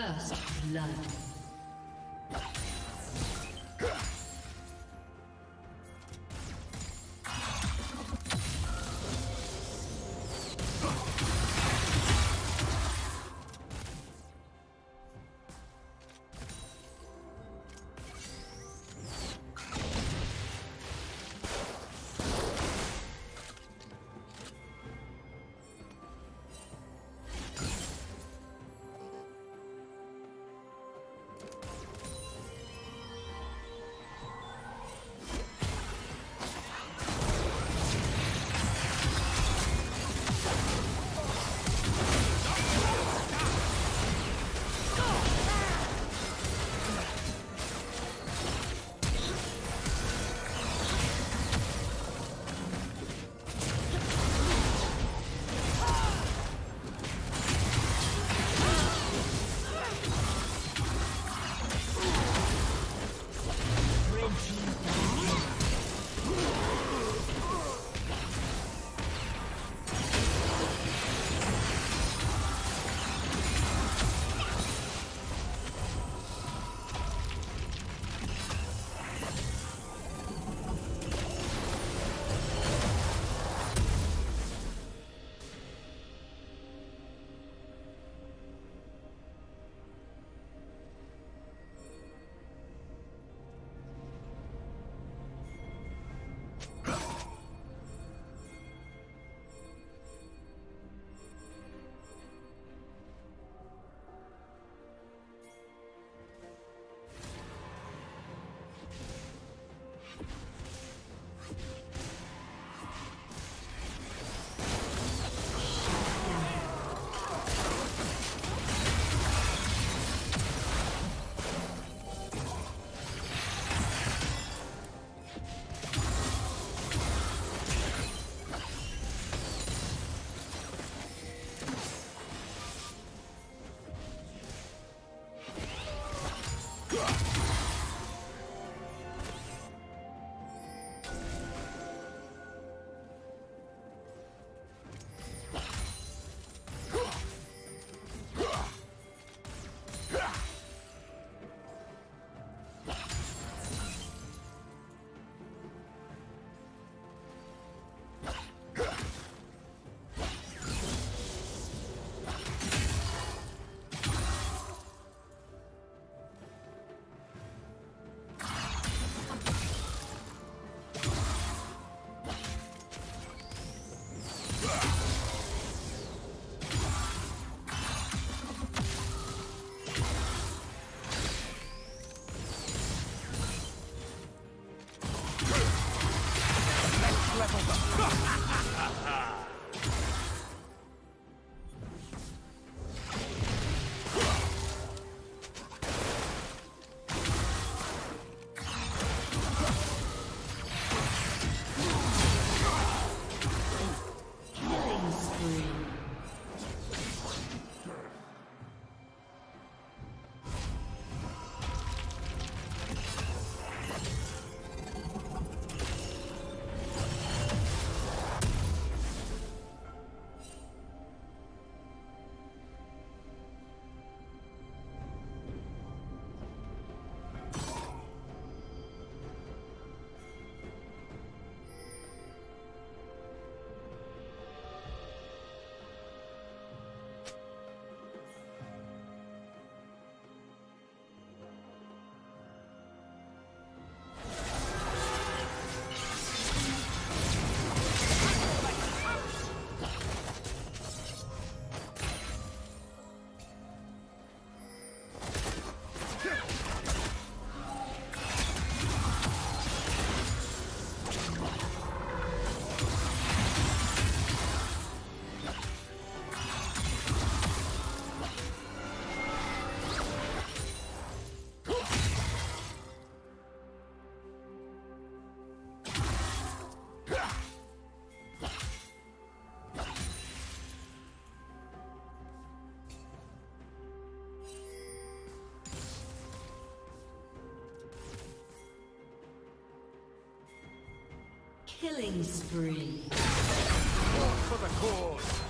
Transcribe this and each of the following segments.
First blood. Killing spree. For the cause.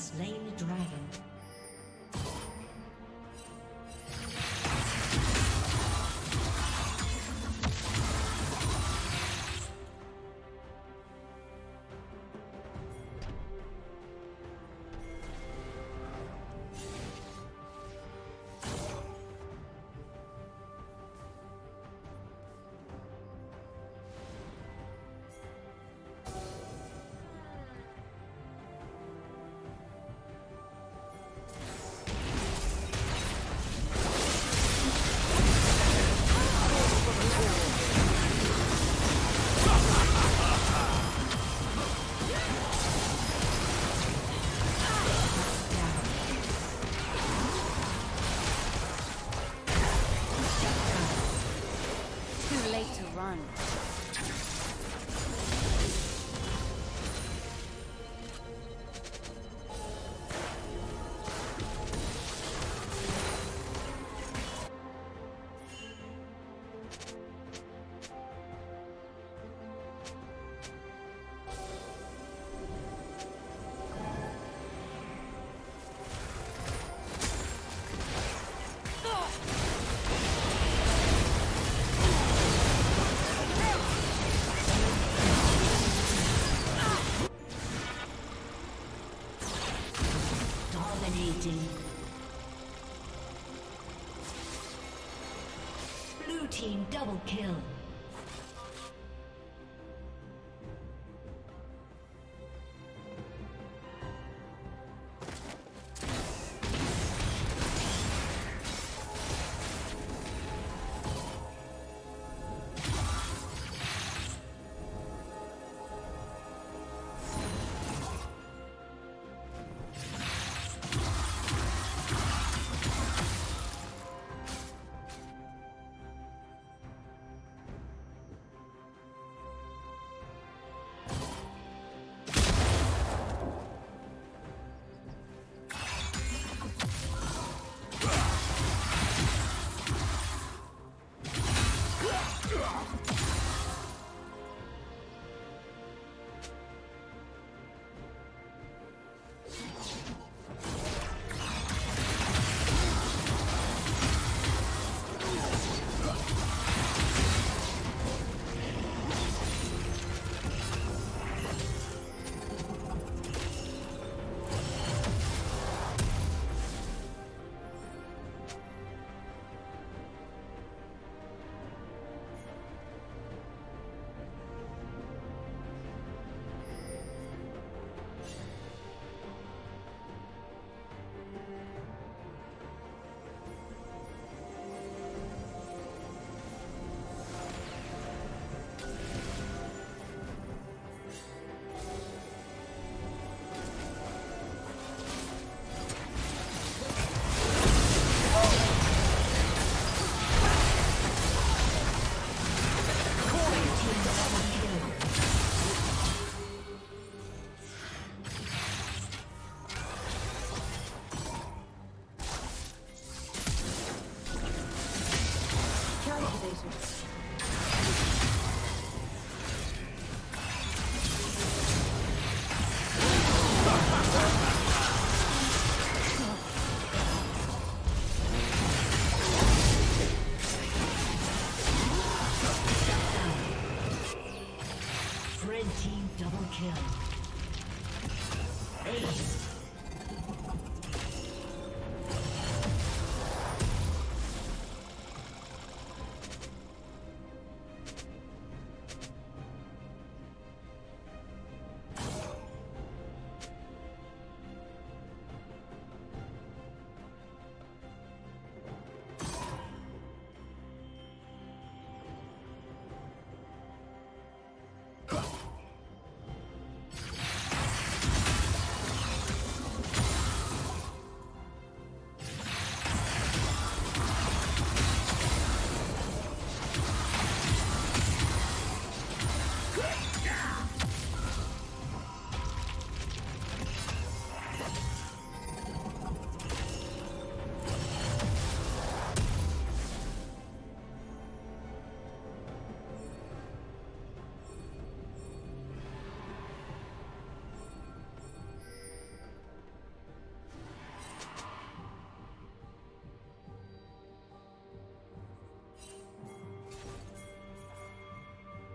Slain the dragon. Team double kill.